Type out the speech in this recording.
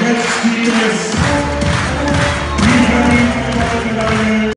Let's keep this.